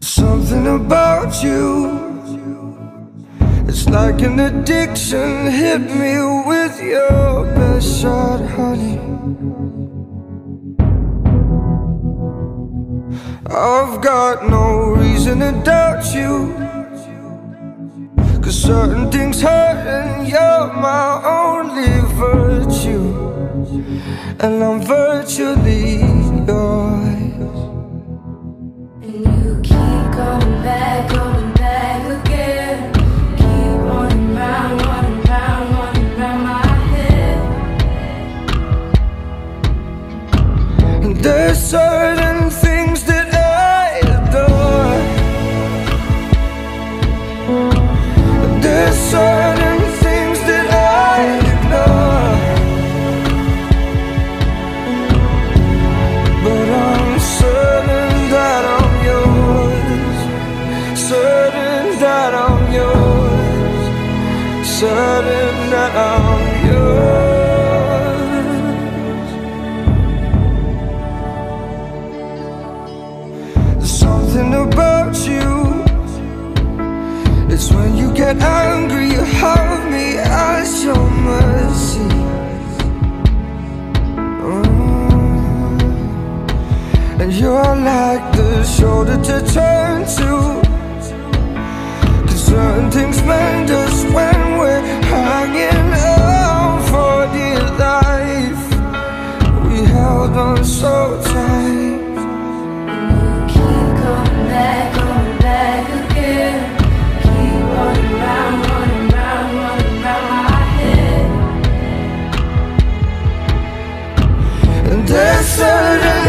Something about you. It's like an addiction Hit me with your best shot, honey. I've got no reason to doubt you. Cause certain things hurt and you're my only virtue. And I'm virtually there's certain things that I adore. There's certain things that I ignore. But I'm certain that I'm yours. Certain that I'm yours. Certain that I'm get angry, you hold me as your mercy. Oh. And you're like the shoulder to turn to desolate